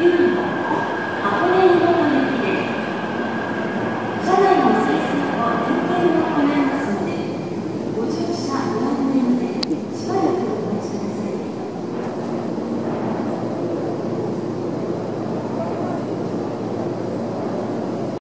beautiful.